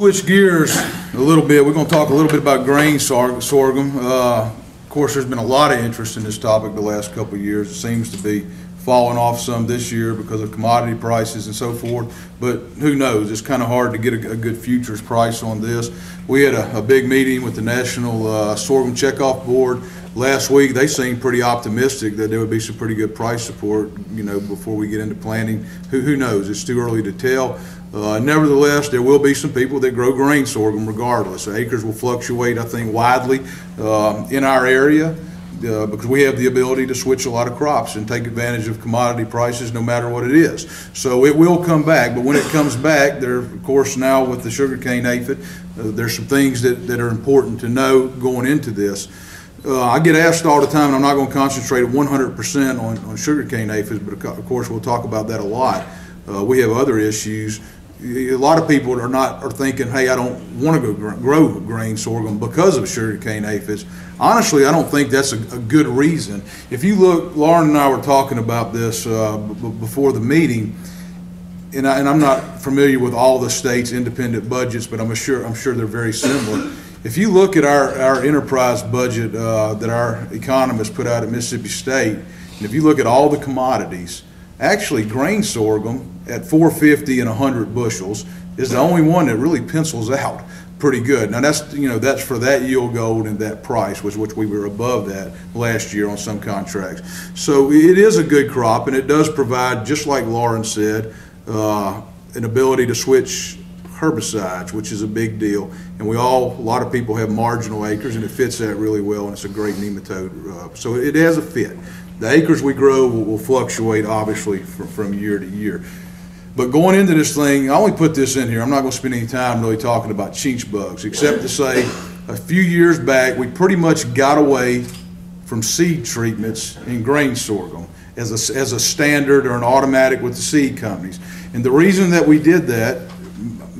Switch gears a little bit. We're going to talk a little bit about grain sorghum. Uh, Of course, there's been a lot of interest in this topic the last couple of years. It seems to be falling off some this year because of commodity prices and so forth. But who knows? It's kind of hard to get a a good futures price on this. We had a, a big meeting with the National uh, Sorghum Checkoff Board last week. They seemed pretty optimistic that there would be some pretty good price support, you know, before we get into planting. Who, who knows? It's too early to tell. Uh, Nevertheless, there will be some people that grow grain sorghum regardless. Acres will fluctuate, I think, widely uh, in our area uh, because we have the ability to switch a lot of crops and take advantage of commodity prices no matter what it is. So it will come back, but when it comes back, there, of course, now with the sugarcane aphid, uh, there's some things that, that are important to know going into this. Uh, I get asked all the time, and I'm not going to concentrate 100% on, on sugarcane aphids, but of course, we'll talk about that a lot. Uh, we have other issues. A lot of people are not, are thinking, hey, I don't want to go grow grain sorghum because of sugarcane aphids. Honestly, I don't think that's a, a good reason. If you look, Lauren and I were talking about this uh, before the meeting, and, I, and I'm not familiar with all the states' independent budgets, but I'm sure I'm sure they're very similar. If you look at our, our enterprise budget uh, that our economists put out at Mississippi State, and if you look at all the commodities, actually grain sorghum at 450 and 100 bushels is the only one that really pencils out pretty good. Now that's you know that's for that yield gold and that price, which which we were above that last year on some contracts. So it is a good crop, and it does provide, just like Lauren said, uh, an ability to switch herbicides, which is a big deal. And we all, a lot of people have marginal acres, and it fits that really well, and it's a great nematode. Uh, so it has a fit. The acres we grow will, will fluctuate, obviously, from, from year to year. But going into this thing, I only put this in here, I'm not gonna spend any time really talking about chinch bugs, except to say, a few years back, we pretty much got away from seed treatments in grain sorghum as a, as a standard or an automatic with the seed companies. And the reason that we did that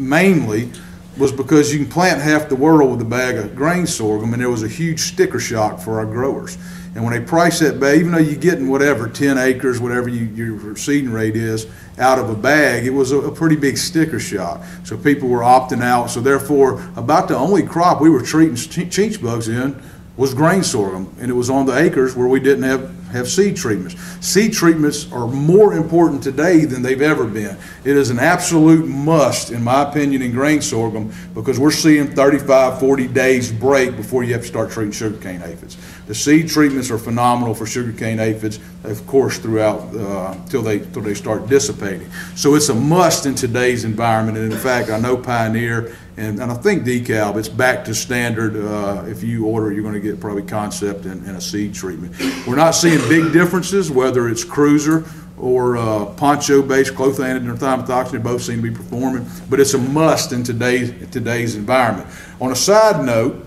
mainly was because you can plant half the world with a bag of grain sorghum, and there was a huge sticker shock for our growers. And when they price that bag, even though you're getting whatever, 10 acres, whatever you, your seeding rate is, out of a bag, it was a, a pretty big sticker shock. So people were opting out. So therefore, about the only crop we were treating ch- chinch bugs in was grain sorghum, and it was on the acres where we didn't have, have seed treatments. Seed treatments are more important today than they've ever been. It is an absolute must, in my opinion, in grain sorghum because we're seeing 35, 40 days break before you have to start treating sugarcane aphids. The seed treatments are phenomenal for sugarcane aphids, of course, throughout uh, till they till they start dissipating. So it's a must in today's environment. And in fact, I know Pioneer and, and I think DeKalb, it's back to standard. Uh, if you order, you're going to get probably concept and, and a seed treatment. We're not seeing big differences whether it's cruiser or uh, poncho-based clothianidin or thiamethoxam, they both seem to be performing, but it's a must in today's today's environment. On a side note,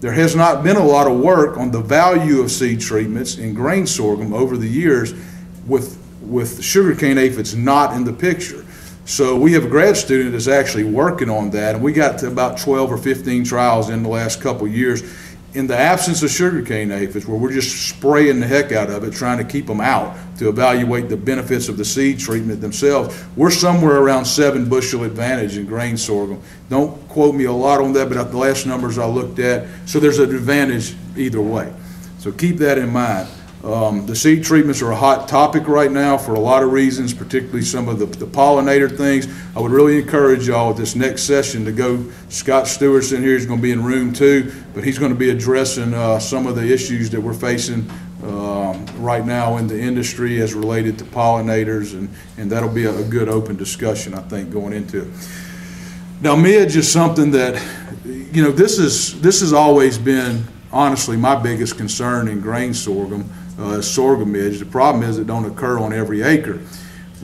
there has not been a lot of work on the value of seed treatments in grain sorghum over the years with, with the sugarcane aphids not in the picture. So we have a grad student that's actually working on that, and we got to about 12 or 15 trials in the last couple years. In the absence of sugarcane aphids, where we're just spraying the heck out of it, trying to keep them out to evaluate the benefits of the seed treatment themselves, we're somewhere around seven bushel advantage in grain sorghum. Don't quote me a lot on that, but the last numbers I looked at, so there's an advantage either way. So keep that in mind. Um, the seed treatments are a hot topic right now for a lot of reasons, particularly some of the, the pollinator things. I would really encourage y'all at this next session to go. Scott Stewart's in here. He's going to be in room two, but he's going to be addressing uh, some of the issues that we're facing um, right now in the industry as related to pollinators, and, and that'll be a, a good open discussion, I think, going into it. Now, midge is something that, you know, this is this has always been honestly my biggest concern in grain sorghum, uh, sorghum midge. The problem is it don't occur on every acre,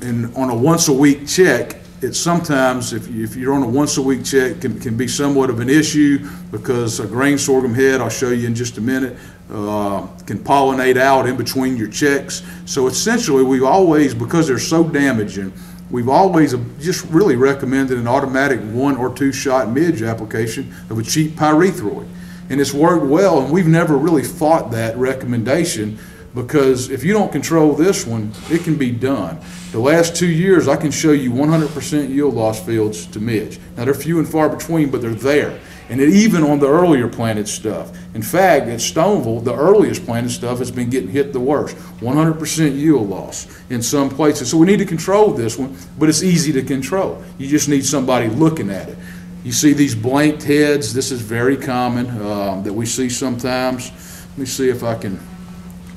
and on a once a week check, it sometimes if, you, if you're on a once a week check can, can be somewhat of an issue because a grain sorghum head I'll show you in just a minute uh, can pollinate out in between your checks. So essentially, we've always because they're so damaging we've always just really recommended an automatic one or two shot midge application of a cheap pyrethroid. And it's worked well, and we've never really fought that recommendation because if you don't control this one, it can be done. The last two years, I can show you 100% yield loss fields to midge. Now, they're few and far between, but they're there. And it, even on the earlier planted stuff. In fact, at Stoneville, the earliest planted stuff has been getting hit the worst. 100% yield loss in some places. So we need to control this one, but it's easy to control. You just need somebody looking at it. You see these blanked heads. This is very common um, that we see sometimes. Let me see if I can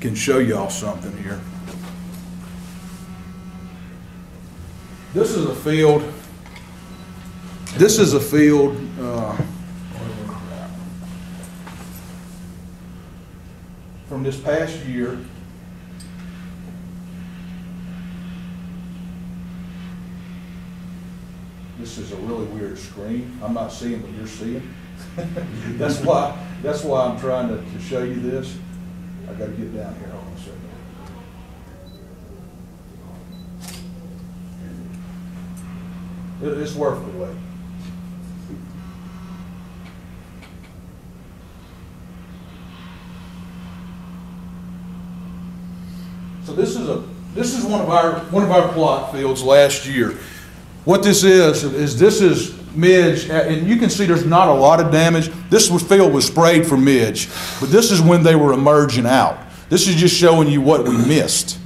can show y'all something here. This is a field. This is a field. Uh, from this past year. This is a really weird screen. I'm not seeing what you're seeing. that's why. That's why I'm trying to, to show you this. I got to get down here. Hold on a second. It, it's worth the wait. So this is a, this is one of our, one of our plot fields last year. What this is, is this is midge, and you can see there's not a lot of damage. This was field was sprayed for midge, but this is when they were emerging out. This is just showing you what we missed.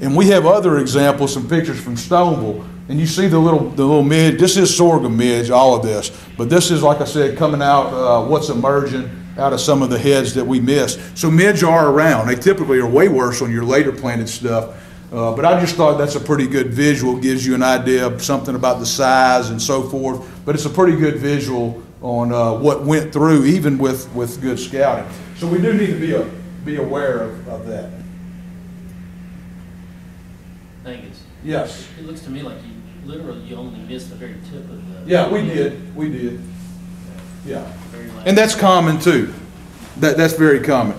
And we have other examples, some pictures from Stoneville, and you see the little, the little midge. This is sorghum midge, all of this. But this is, like I said, coming out, uh, what's emerging out of some of the heads that we missed. So midge are around. They typically are way worse on your later planted stuff. Uh, but I just thought that's a pretty good visual, gives you an idea of something about the size and so forth. But it's a pretty good visual on uh, what went through, even with, with good scouting. So we do need to be, a, be aware of, of that. Angus, Yes. it looks to me like you, literally, you only missed the very tip of the. Yeah, we did. We did. Yeah. And that's common too. That, that's very common.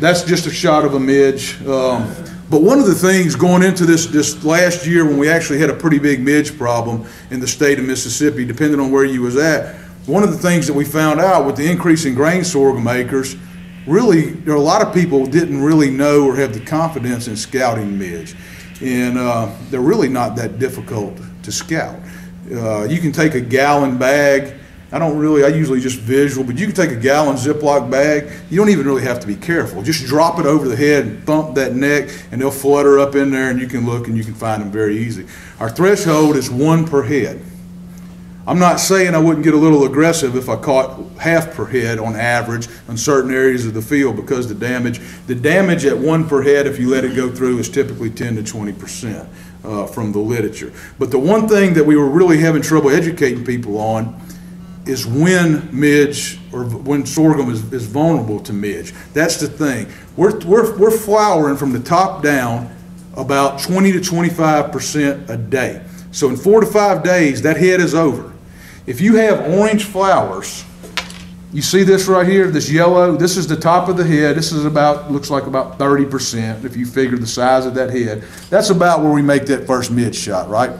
That's just a shot of a midge. Um, but one of the things going into this, this last year when we actually had a pretty big midge problem in the state of Mississippi, depending on where you was at, one of the things that we found out with the increase in grain sorghum acres, really, there are a lot of people didn't really know or have the confidence in scouting midge. And uh, they're really not that difficult to scout. Uh, you can take a gallon bag. I don't really, I usually just visual, but you can take a gallon Ziploc bag. You don't even really have to be careful. Just drop it over the head and thump that neck, and they'll flutter up in there, and you can look and you can find them very easy. Our threshold is one per head. I'm not saying I wouldn't get a little aggressive if I caught half per head on average on certain areas of the field because the damage, the damage at one per head, if you let it go through, is typically 10 to 20 percent uh, from the literature. But the one thing that we were really having trouble educating people on is when midge or when sorghum is, is vulnerable to midge. That's the thing. We're, we're, we're flowering from the top down about 20 to 25 percent a day. So in four to five days, that head is over. If you have orange flowers, you see this right here, this yellow, this is the top of the head. This is about, looks like about 30% if you figure the size of that head. That's about where we make that first midge shot, right?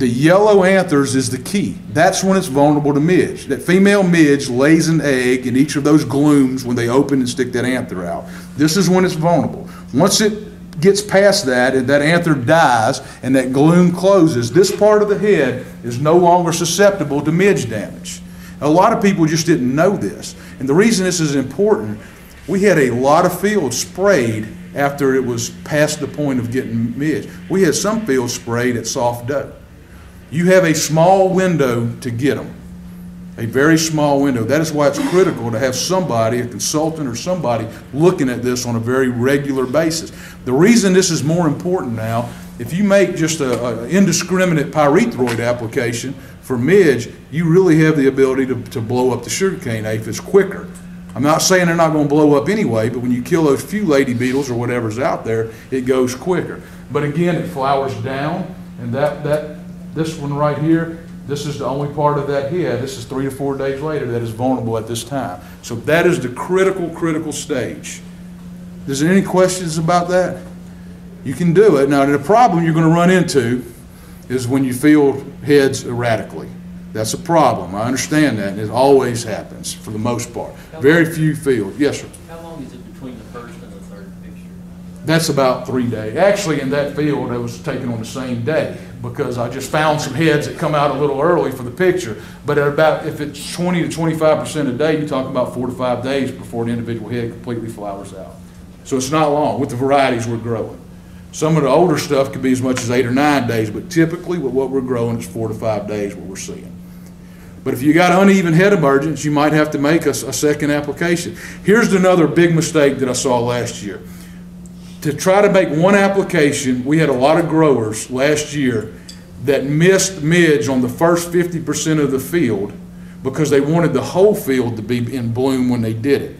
The yellow anthers is the key. That's when it's vulnerable to midge. That female midge lays an egg in each of those glumes when they open and stick that anther out. This is when it's vulnerable. Once it gets past that and that anther dies and that glume closes, this part of the head is no longer susceptible to midge damage. A lot of people just didn't know this. And the reason this is important, we had a lot of fields sprayed after it was past the point of getting midge. We had some fields sprayed at soft dough. You have a small window to get them, a very small window. That is why it's critical to have somebody, a consultant or somebody, looking at this on a very regular basis. The reason this is more important now, if you make just a, a indiscriminate pyrethroid application for midge, you really have the ability to, to blow up the sugarcane aphids quicker. I'm not saying they're not going to blow up anyway, but when you kill those few lady beetles or whatever's out there, it goes quicker. But again, it flowers down, and that, that this one right here, this is the only part of that head. This is three to four days later that is vulnerable at this time. So that is the critical, critical stage. Is there any questions about that? You can do it. Now, the problem you're going to run into is when you field heads erratically. That's a problem. I understand that, and it always happens for the most part. Very few fields. Yes, sir. How long is it between the first and the third picture? That's about three days. Actually, in that field, it was taken on the same day because I just found some heads that come out a little early for the picture. But at about, if it's 20 to 25% a day, you're talking about four to five days before an individual head completely flowers out. So it's not long with the varieties we're growing. Some of the older stuff could be as much as eight or nine days, but typically with what we're growing, it's four to five days what we're seeing. But if you got uneven head emergence, you might have to make a, a second application. Here's another big mistake that I saw last year. To try to make one application, we had a lot of growers last year that missed midge on the first 50% of the field because they wanted the whole field to be in bloom when they did it.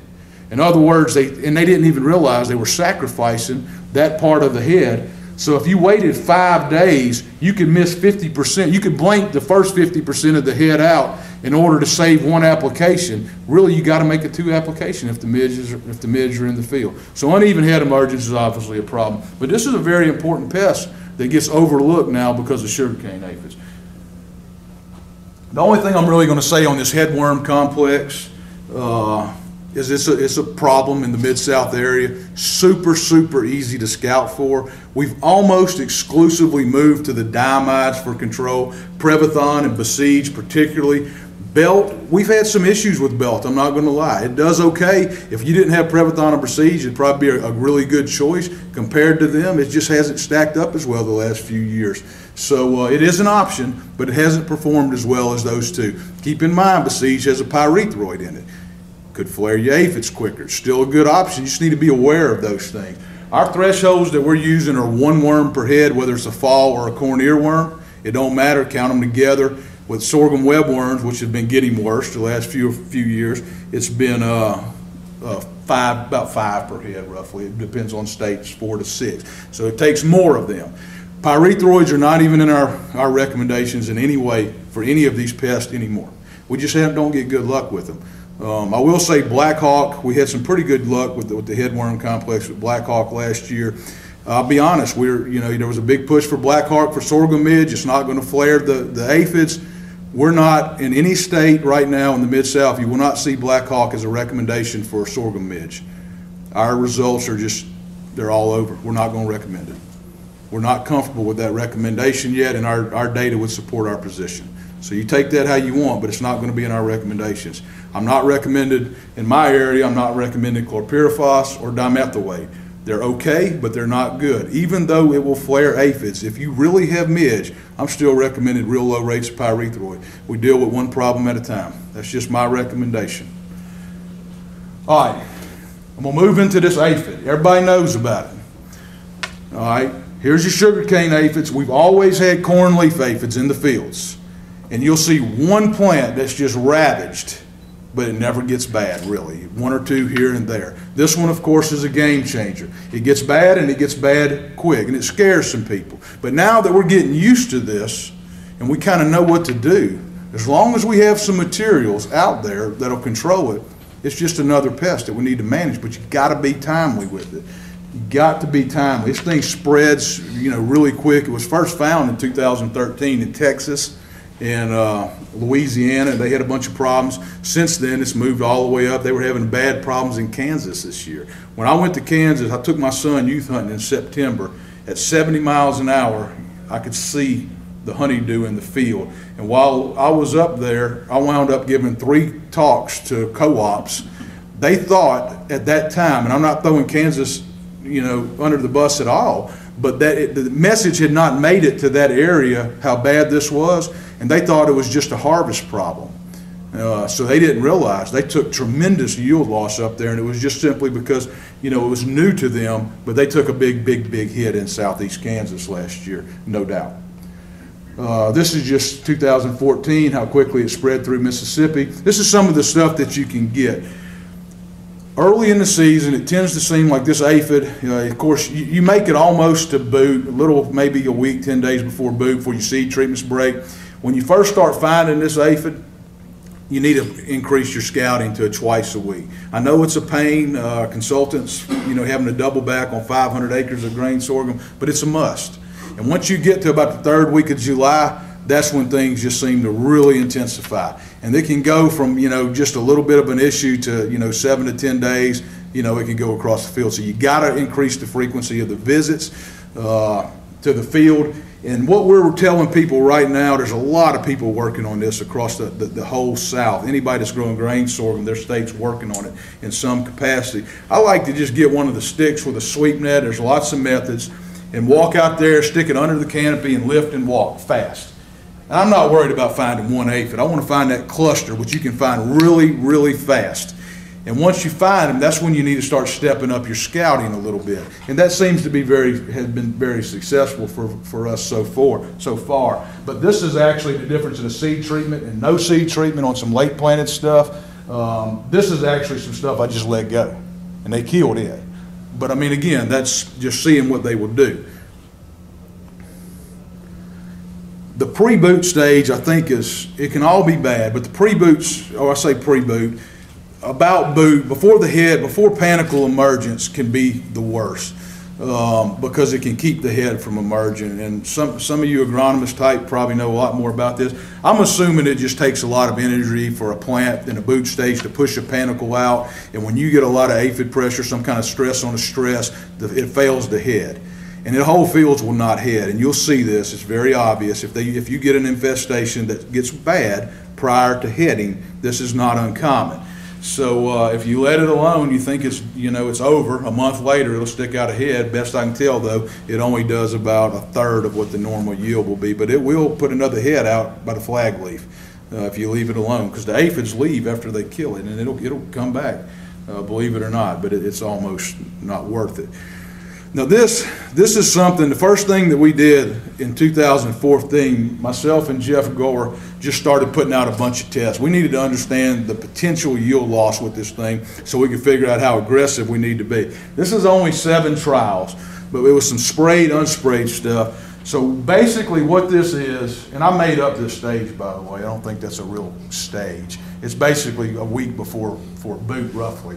In other words, they, and they didn't even realize they were sacrificing that part of the head. So if you waited five days, you could miss 50%. You could blank the first 50% of the head out in order to save one application. Really, you got to make a two application if the midges are, if the midges are in the field. So uneven head emergence is obviously a problem. But this is a very important pest that gets overlooked now because of sugarcane aphids. The only thing I'm really going to say on this headworm complex uh, is it's a, it's a problem in the Mid-South area. Super, super easy to scout for. We've almost exclusively moved to the diamides for control, Prevathon and Besiege particularly. Belt, we've had some issues with Belt, I'm not going to lie. It does okay. If you didn't have Prevathon or Besiege, it'd probably be a, a really good choice. Compared to them, it just hasn't stacked up as well the last few years. So uh, it is an option, but it hasn't performed as well as those two. Keep in mind, Besiege has a pyrethroid in it. Could flare your aphids quicker. Still a good option. You just need to be aware of those things. Our thresholds that we're using are one worm per head, whether it's a fall or a corn earworm. It don't matter. Count them together. With sorghum webworms, which have been getting worse the last few few years, it's been uh, uh, five about five per head roughly. It depends on states, four to six. So it takes more of them. Pyrethroids are not even in our, our recommendations in any way for any of these pests anymore. We just have, don't get good luck with them. Um, I will say Black Hawk, we had some pretty good luck with the, with the headworm complex with Black Hawk last year. I'll be honest, we're, you know, there was a big push for Black Hawk for sorghum midge. It's not going to flare the, the aphids. We're not in any state right now in the Mid-South, you will not see Black Hawk as a recommendation for sorghum midge. Our results are just, they're all over. We're not going to recommend it. We're not comfortable with that recommendation yet, and our, our data would support our position. So you take that how you want, but it's not going to be in our recommendations. I'm not recommended, in my area, I'm not recommending chlorpyrifos or dimethoate. They're okay, but they're not good. Even though it will flare aphids, if you really have midge, I'm still recommending real low rates of pyrethroid. We deal with one problem at a time. That's just my recommendation. All right, I'm gonna move into this aphid. Everybody knows about it. All right, here's your sugarcane aphids. We've always had corn leaf aphids in the fields. And you'll see one plant that's just ravaged but it never gets bad, really. One or two here and there. This one, of course, is a game changer. It gets bad and it gets bad quick, and it scares some people. But now that we're getting used to this and we kind of know what to do, as long as we have some materials out there that'll control it, it's just another pest that we need to manage, but you got to be timely with it. You got to be timely. This thing spreads, you know, really quick. It was first found in 2013 in Texas in uh, Louisiana. They had a bunch of problems. Since then, it's moved all the way up. They were having bad problems in Kansas this year. When I went to Kansas, I took my son youth hunting in September. At 70 miles an hour, I could see the honeydew in the field. And while I was up there, I wound up giving three talks to co-ops. They thought at that time, and I'm not throwing Kansas, you know, under the bus at all, but that it, the message had not made it to that area how bad this was and they thought it was just a harvest problem. Uh, so they didn't realize they took tremendous yield loss up there, and it was just simply because you know it was new to them. But they took a big, big, big hit in southeast Kansas last year, no doubt. Uh, this is just 2014, how quickly it spread through Mississippi. This is some of the stuff that you can get. Early in the season, it tends to seem like this aphid, uh, of course, you, you, make it almost to boot, a little, maybe a week, 10 days before boot, before your seed treatments break. When you first start finding this aphid, you need to increase your scouting to twice a week. I know it's a pain, uh, consultants, you know, having to double back on 500 acres of grain sorghum, but it's a must. And once you get to about the third week of July, that's when things just seem to really intensify. And they can go from, you know, just a little bit of an issue to, you know, seven to 10 days you know, it can go across the field. So you got to increase the frequency of the visits uh, to the field. And what we're telling people right now, there's a lot of people working on this across the, the, the whole South. Anybody that's growing grain sorghum, their state's working on it in some capacity. I like to just get one of the sticks with a sweep net. There's lots of methods. And walk out there, stick it under the canopy, and lift and walk fast. And I'm not worried about finding one aphid. I want to find that cluster, which you can find really, really fast. And once you find them, that's when you need to start stepping up your scouting a little bit. And that seems to be very, has been very successful for, for us so far, so far. But this is actually the difference in a seed treatment and no seed treatment on some late planted stuff. Um, this is actually some stuff I just let go, and they killed it. But I mean, again, that's just seeing what they will do. The pre-boot stage, I think, is, it can all be bad, but the pre-boots, or I say pre-boot, about boot, before the head, before panicle emergence can be the worst. Um, because it can keep the head from emerging. And some, some of you agronomist type probably know a lot more about this. I'm assuming it just takes a lot of energy for a plant in a boot stage to push a panicle out. And when you get a lot of aphid pressure, some kind of stress on the stress, it fails the head. And the whole fields will not head. And you'll see this, it's very obvious. If, they, if you get an infestation that gets bad prior to heading, this is not uncommon. So uh, if you let it alone, you think it's you know it's over. A month later, it'll stick out ahead. Best I can tell, though, it only does about a third of what the normal yield will be, but it will put another head out by the flag leaf uh, if you leave it alone, because the aphids leave after they kill it, and it'll it'll come back, uh, believe it or not. But it, it's almost not worth it. Now this this is something. The first thing that we did in 2014, myself and Jeff Gore just started putting out a bunch of tests. We needed to understand the potential yield loss with this thing, so we could figure out how aggressive we need to be. This is only seven trials, but it was some sprayed, unsprayed stuff. So basically, what this is, and I made up this stage by the way. I don't think that's a real stage. It's basically a week before for boot, roughly.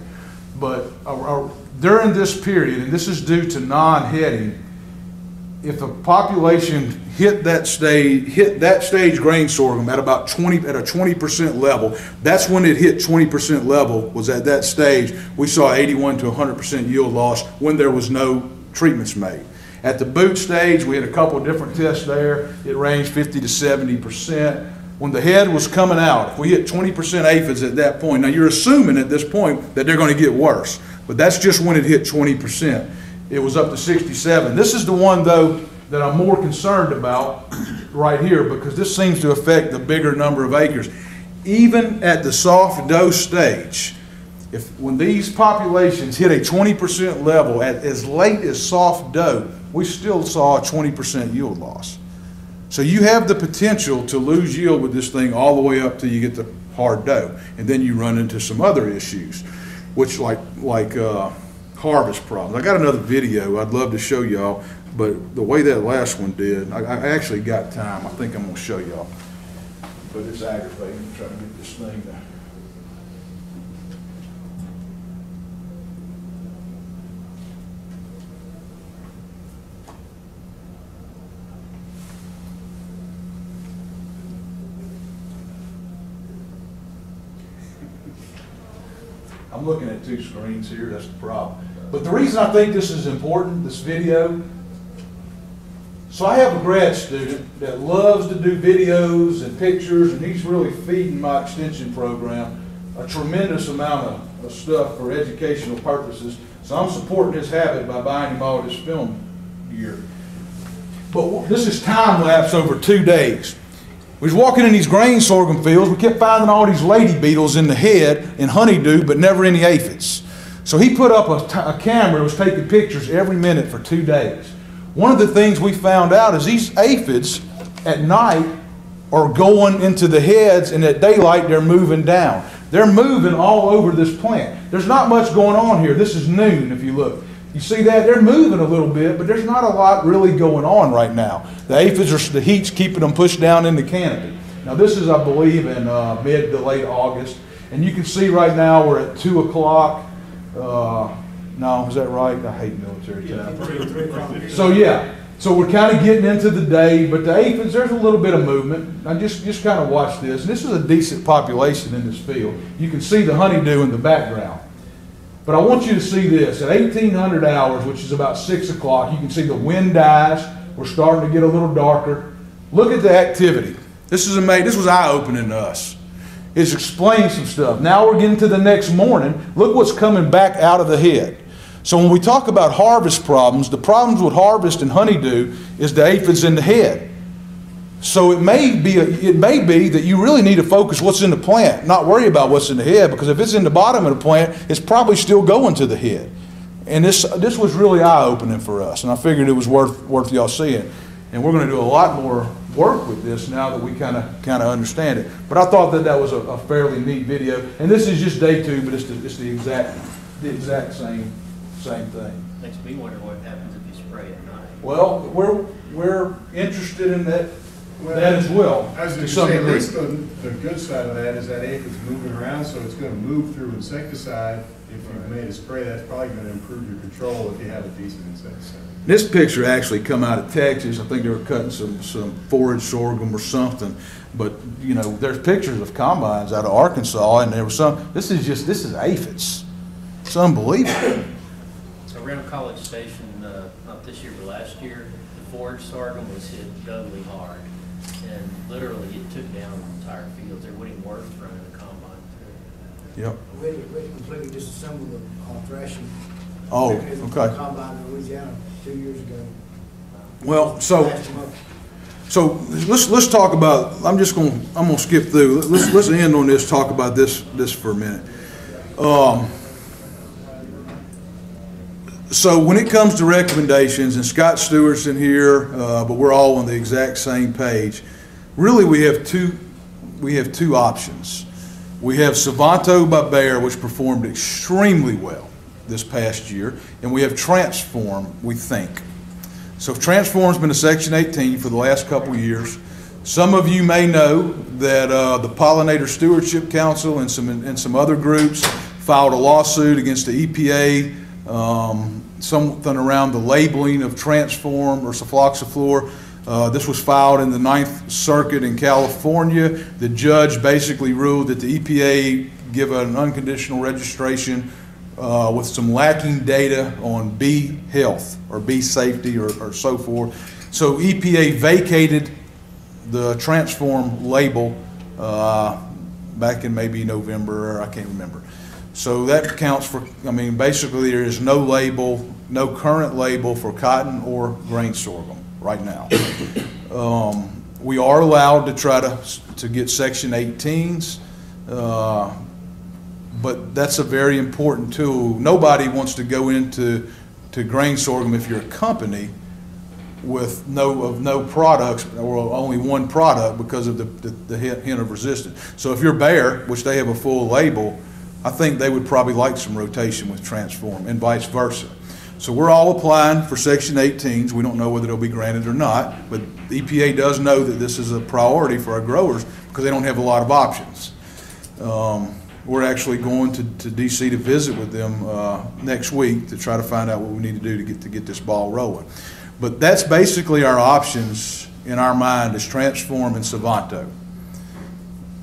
But uh, a, a, during this period, and this is due to non-heading, if a population hit that stage, hit that stage grain sorghum at about 20, at a 20% level, that's when it hit 20% level, was at that stage, we saw 81 to 100% yield loss when there was no treatments made. At the boot stage, we had a couple of different tests there. It ranged 50 to 70%. When the head was coming out, if we hit 20% aphids at that point, now you're assuming at this point that they're going to get worse. But that's just when it hit 20%. It was up to 67. This is the one, though, that I'm more concerned about right here because this seems to affect the bigger number of acres. Even at the soft dough stage, if when these populations hit a 20% level at as late as soft dough, we still saw a 20% yield loss. So you have the potential to lose yield with this thing all the way up till you get the hard dough. And then you run into some other issues which like like uh, harvest problems. I got another video I'd love to show y'all, but the way that last one did, I, I actually got time. I think I'm gonna show y'all, but it's aggravating. Trying to get this thing to. I'm looking at two screens here, that's the problem. But the reason I think this is important, this video, so I have a grad student that loves to do videos and pictures, and he's really feeding my extension program a tremendous amount of, of stuff for educational purposes. So I'm supporting his habit by buying him all this film gear. But this is time lapse over two days. We was walking in these grain sorghum fields. We kept finding all these lady beetles in the head and honeydew, but never any aphids. So he put up a, camera and was taking pictures every minute for two days. One of the things we found out is these aphids at night are going into the heads, and at daylight they're moving down. They're moving all over this plant. There's not much going on here. This is noon if you look. You see that? They're moving a little bit, but there's not a lot really going on right now. The aphids are, the heat's keeping them pushed down in the canopy. Now this is, I believe, in uh, mid to late August. And you can see right now we're at 2 o'clock. Uh, no, is that right? I hate military time. So yeah, so we're kind of getting into the day, but the aphids, there's a little bit of movement. Now just, just kind of watch this. And this is a decent population in this field. You can see the honeydew in the background. But I want you to see this, at eighteen hundred hours, which is about six o'clock, you can see the wind dies, we're starting to get a little darker. Look at the activity. This is amazing, this was eye-opening to us. It's explaining some stuff. Now we're getting to the next morning, look what's coming back out of the head. So when we talk about harvest problems, the problems with harvest and honeydew is the aphids in the head. So it may be, it may be that you really need to focus what's in the plant, not worry about what's in the head, because if it's in the bottom of the plant, it's probably still going to the head. And this, this was really eye-opening for us, and I figured it was worth, worth y'all seeing. And we're gonna do a lot more work with this now that we kinda, kinda understand it. But I thought that that was a, a fairly neat video, and this is just day two, but it's the, it's the exact, the exact same, same thing. Makes me wonder what happens if you spray at night. Well, we're, we're interested in that, that as well. As to you some say, at degree. least the, the good side of that is that aphid's moving around, so it's gonna move through insecticide. If you've made a spray, that's probably gonna improve your control if you have a decent insecticide. This picture actually come out of Texas. I think they were cutting some, some forage sorghum or something. But, you know, there's pictures of combines out of Arkansas and there was some, this is just, this is aphids. It's unbelievable. Around College Station, uh, not this year, but last year, the forage sorghum was hit doubly hard. And literally, it took down entire fields. There wasn't even worth running a combine through. Yep. We had, we had completely disassembled the uh, thrashing. Oh, mechanism for okay. Combine in Louisiana two years ago. Well, so, Last month. so let's, let's talk about, I'm just gonna, I'm gonna skip through. Let's, let's end on this, talk about this, this for a minute. Um, So when it comes to recommendations, and Scott Stewart's in here, uh, but we're all on the exact same page, really, we have two, we have two options. We have Sivanto by Bayer, which performed extremely well this past year, and we have Transform, we think. So Transform's been a Section 18 for the last couple years. Some of you may know that uh, the Pollinator Stewardship Council and some, and some other groups filed a lawsuit against the EPA, um, something around the labeling of Transform or Sulfoxaflor. Uh, This was filed in the Ninth Circuit in California. The judge basically ruled that the EPA give an unconditional registration uh, with some lacking data on bee health or bee safety or, or so forth. So EPA vacated the Transform label uh, back in maybe November, I can't remember. So that accounts for, I mean, basically there is no label, no current label for cotton or grain sorghum right now. Um, We are allowed to try to, to get Section 18s. uh, but that's a very important tool. Nobody wants to go into, to grain sorghum if you're a company with no, of no products, or only one product because of the, the the hint of resistance. So if you're Bayer, which they have a full label, I think they would probably like some rotation with Transform and vice versa. So we're all applying for Section 18s. We don't know whether they'll be granted or not, but the EPA does know that this is a priority for our growers because they don't have a lot of options. Um, We're actually going to, to DC to visit with them uh, next week to try to find out what we need to do to get, to get this ball rolling. But that's basically our options in our mind is Transform and Sivanto.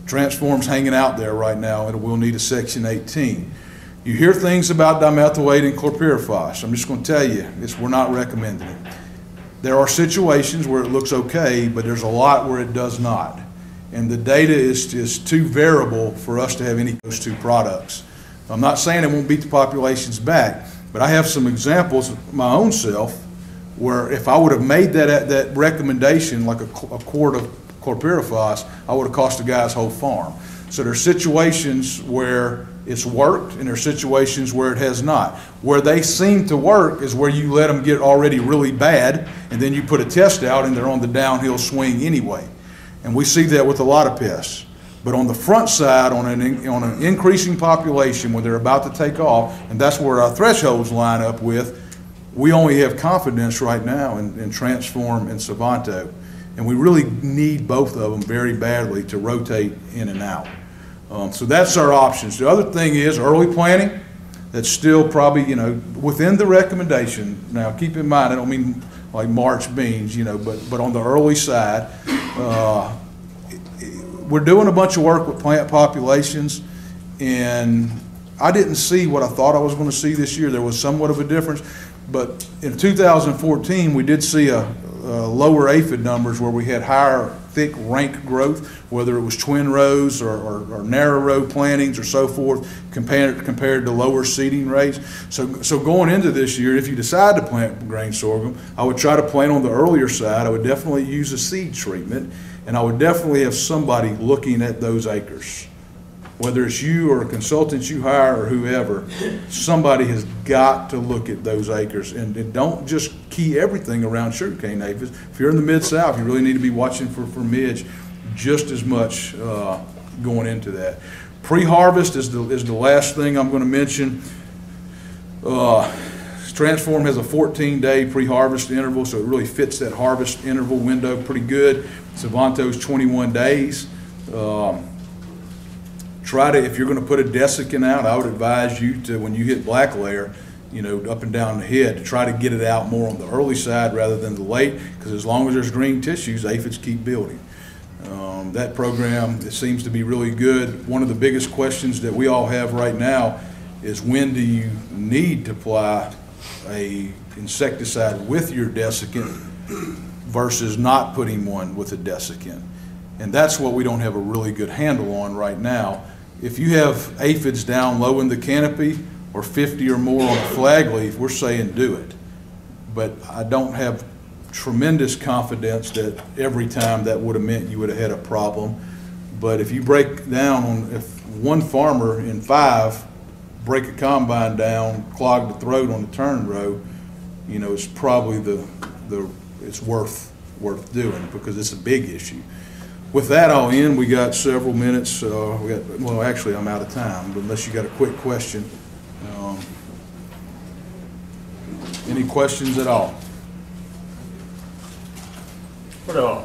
Transform's hanging out there right now, and we'll need a Section 18. You hear things about dimethoate and chlorpyrifos. I'm just going to tell you, we're not recommending it. There are situations where it looks okay, but there's a lot where it does not. And the data is just too variable for us to have any of those two products. I'm not saying it won't beat the populations back, but I have some examples of my own self where if I would have made that, that recommendation, like a, a quart of chlorpyrifos, I would have cost the guy's whole farm. So there's situations where it's worked and there's situations where it has not. Where they seem to work is where you let them get already really bad and then you put a test out and they're on the downhill swing anyway. And we see that with a lot of pests. But on the front side, on an, on an increasing population, when they're about to take off, and that's where our thresholds line up with, we only have confidence right now in, in Transform and Sivanto. And we really need both of them very badly to rotate in and out. Um, so that's our options. The other thing is early planting. That's still probably, you know, within the recommendation. Now, keep in mind, I don't mean like March beans, you know, but, but on the early side, uh, we're doing a bunch of work with plant populations, and I didn't see what I thought I was gonna see this year. There was somewhat of a difference. But in 2014, we did see a, a lower aphid numbers where we had higher thick rank growth, whether it was twin rows or, or, or narrow row plantings or so forth, compared, compared to lower seeding rates. So, so going into this year, if you decide to plant grain sorghum, I would try to plant on the earlier side. I would definitely use a seed treatment, and I would definitely have somebody looking at those acres whether it's you or a consultant you hire or whoever, somebody has got to look at those acres and, and don't just key everything around sugarcane aphids. If you're in the mid-south, you really need to be watching for, for midge just as much, uh, going into that. Pre-harvest is the, is the last thing I'm gonna mention. Uh, Transform has a 14-day pre-harvest interval, so it really fits that harvest interval window pretty good. Sivanto's 21 days. Um, try to, if you're gonna put a desiccant out, I would advise you to, when you hit black layer, you know, up and down the head, to try to get it out more on the early side rather than the late, because as long as there's green tissues, aphids keep building. Um, that program, it seems to be really good. One of the biggest questions that we all have right now is when do you need to apply a insecticide with your desiccant versus not putting one with a desiccant? And that's what we don't have a really good handle on right now. If you have aphids down low in the canopy or 50 or more on a flag leaf, we're saying do it. But I don't have tremendous confidence that every time that would have meant you would have had a problem. But if you break down if one farmer in five break a combine down, clog the throat on the turn row, you know, it's probably the, the, it's worth, worth doing because it's a big issue. With that, I'll end. We got several minutes. Uh, we got, well, actually, I'm out of time, but unless you got a quick question. Um, Any questions at all? What, uh,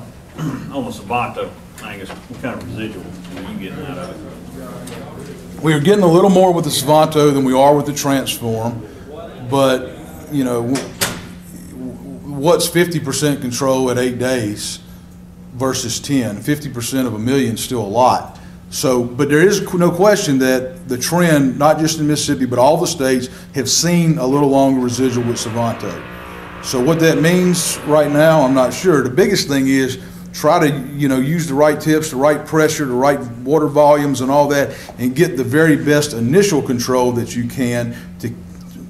on the Sivanto, Angus, what kind of residual are you getting out of it? We are getting a little more with the Sivanto than we are with the Transform, but, you know, what's fifty percent control at eight days versus 10? Fifty percent of a million is still a lot. So, but there is no question that the trend, not just in Mississippi, but all the states, have seen a little longer residual with Sivanto. So what that means right now, I'm not sure. The biggest thing is try to, you know, use the right tips, the right pressure, the right water volumes and all that, and get the very best initial control that you can to,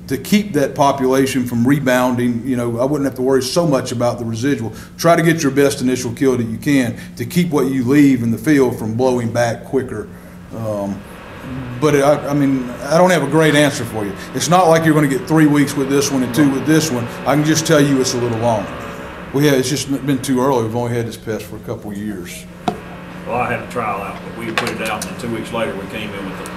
to keep that population from rebounding. You know, I wouldn't have to worry so much about the residual. Try to get your best initial kill that you can to keep what you leave in the field from blowing back quicker. Um, but I, I mean, I don't have a great answer for you. It's not like you're going to get three weeks with this one and two with this one. I can just tell you it's a little longer. We had, it's just been too early. We've only had this pest for a couple years. Well, I had a trial out, but we put it out, and two weeks later, we came in with the